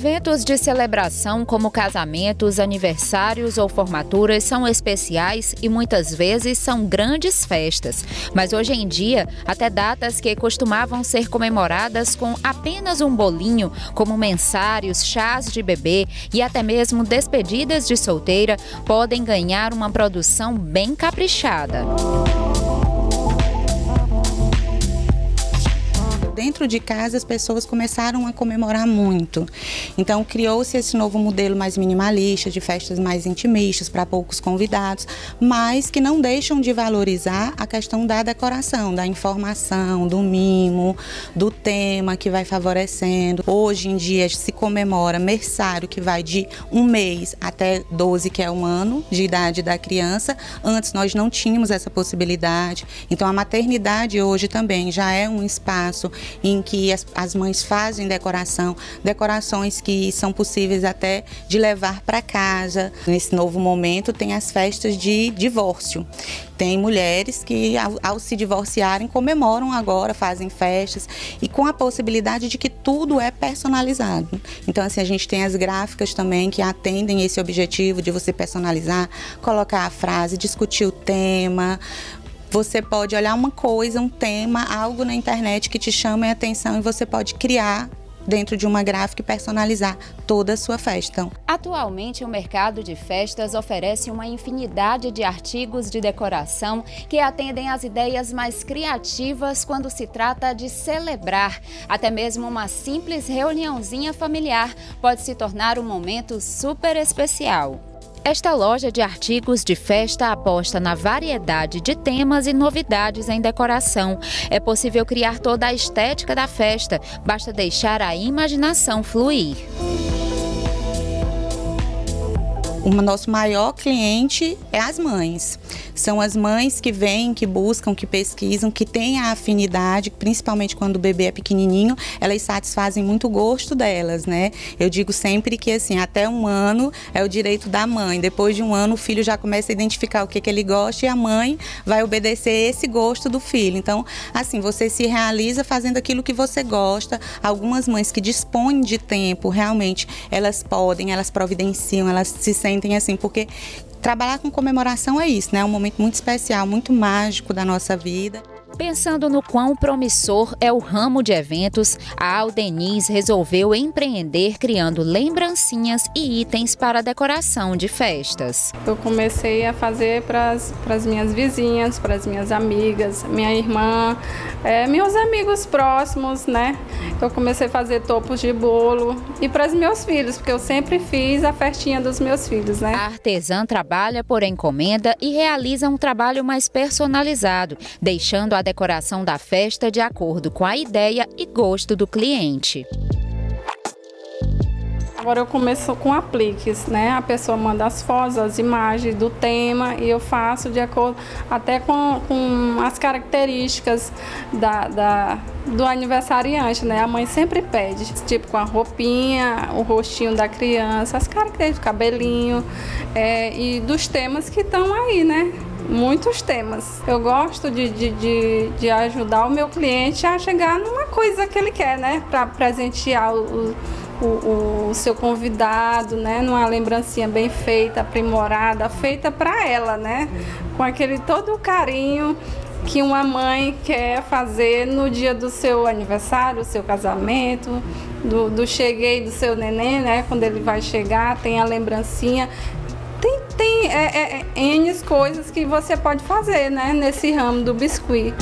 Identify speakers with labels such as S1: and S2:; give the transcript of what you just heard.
S1: Eventos de celebração, como casamentos, aniversários ou formaturas, são especiais e muitas vezes são grandes festas. Mas hoje em dia, até datas que costumavam ser comemoradas com apenas um bolinho, como mensários, chás de bebê e até mesmo despedidas de solteira, podem ganhar uma produção bem caprichada.
S2: Dentro de casa as pessoas começaram a comemorar muito. Então criou-se esse novo modelo mais minimalista, de festas mais intimistas, para poucos convidados, mas que não deixam de valorizar a questão da decoração, da informação, do mimo, do tema que vai favorecendo. Hoje em dia se comemora mersário que vai de um mês até 12, que é um ano de idade da criança. Antes nós não tínhamos essa possibilidade. Então a maternidade hoje também já é um espaço em que as, as mães fazem decoração, decorações que são possíveis até de levar para casa. Nesse novo momento tem as festas de divórcio. Tem mulheres que, ao, ao, se divorciarem, comemoram agora, fazem festas e com a possibilidade de que tudo é personalizado. Então, assim, a gente tem as gráficas também que atendem esse objetivo de você personalizar, colocar a frase, discutir o tema, você pode olhar uma coisa, um tema, algo na internet que te chame a atenção e você pode criar dentro de uma gráfica e personalizar toda a sua festa.
S1: Atualmente, o mercado de festas oferece uma infinidade de artigos de decoração que atendem às ideias mais criativas quando se trata de celebrar. Até mesmo uma simples reuniãozinha familiar pode se tornar um momento super especial. Esta loja de artigos de festa aposta na variedade de temas e novidades em decoração. É possível criar toda a estética da festa, basta deixar a imaginação fluir.
S2: O nosso maior cliente é as mães. São as mães que vêm, que buscam, que pesquisam, que têm a afinidade, principalmente quando o bebê é pequenininho, elas satisfazem muito o gosto delas, né? Eu digo sempre que assim, até um ano é o direito da mãe. Depois de um ano, o filho já começa a identificar o que, que ele gosta e a mãe vai obedecer esse gosto do filho. Então, assim, você se realiza fazendo aquilo que você gosta. Algumas mães que dispõem de tempo, realmente, elas podem, elas providenciam, elas se sentem assim, porque trabalhar com comemoração é isso, né? É um momento muito especial, muito mágico da nossa vida.
S1: Pensando no quão promissor é o ramo de eventos, a Aldeniz resolveu empreender criando lembrancinhas e itens para decoração de festas.
S3: Eu comecei a fazer para as minhas vizinhas, para as minhas amigas, minha irmã, é, meus amigos próximos, né? Eu comecei a fazer topos de bolo e para os meus filhos, porque eu sempre fiz a festinha dos meus filhos, né?
S1: A artesã trabalha por encomenda e realiza um trabalho mais personalizado, deixando a decoração da festa de acordo com a ideia e gosto do cliente.
S3: Agora eu começo com apliques, né? A pessoa manda as fotos, as imagens do tema e eu faço de acordo até com, com as características da, da, do aniversariante, né? A mãe sempre pede, tipo com a roupinha, o rostinho da criança, as características, cabelinho é, e dos temas que estão aí, né? Muitos temas. Eu gosto de, de, de, de, ajudar o meu cliente a chegar numa coisa que ele quer, né? Para presentear o, o, o, seu convidado, né? Numa lembrancinha bem feita, aprimorada, feita para ela, né? Com aquele todo o carinho que uma mãe quer fazer no dia do seu aniversário, seu casamento, do, do cheguei do seu neném, né? Quando ele vai chegar, tem a lembrancinha é, é, N coisas que você pode fazer, né? Nesse ramo do biscuit.